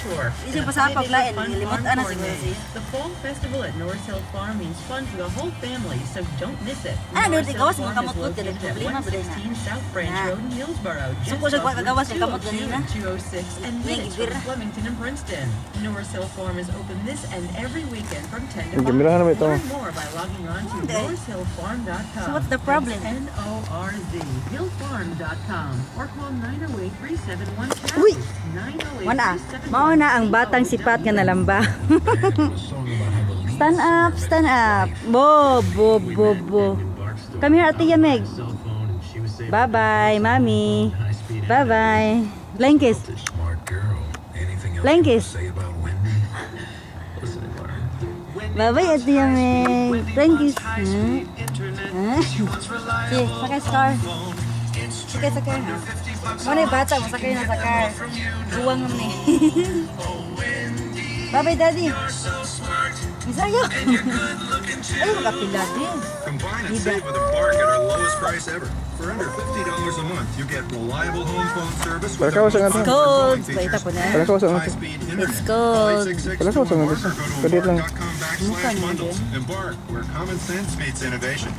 tour. Isip and a pa sa five-acre paglain, fun limot farm ana tour siguro day. siya. The Fall Festival at Norris Hill Farm means fun for the whole family, so don't miss it. Ah, Norris doon, Hill ikaw, Farm kamot is ko, located kaya at problema ba din, 116 South Branch. Road in Hillsborough, So, just kung sa off Route kagawas, kay kamot 202 ganina. and 206, and Hindi, minutes from gibira. Flemington and Princeton. Norris Hill Farm is open this and every weekend from 10 to Yung 5. gimirahan naman ito. Learn more by logging on to Hindi. norrishillfarm.com. So what's the problem? That's N-O-R-Z, hillfarm.com or call 908-371 Uy! 908 Wana, mao na ang batang sipat nga nalamba. stand up, stand up. Bo, bo, bo, bo. Come here, Ate Yameg. Bye-bye, Mami. Bye-bye. Flying kiss. You kiss. Bye-bye, Ate Yameg. Flying kiss. Hmm? Huh? Sige, sakay sa car. Sakay sa car. Muna yung bata, masakay na sa car. Buwang mo ni. Bye-bye, Daddy. Misayo. Ay, makapila din. Combine and save with Embark at our lowest price ever. For under $50 a month, you get reliable home phone service with to. Cold. Baita po na. It's cold. Palakaw sa nga to. Kadit lang. Embark, where common sense meets innovation.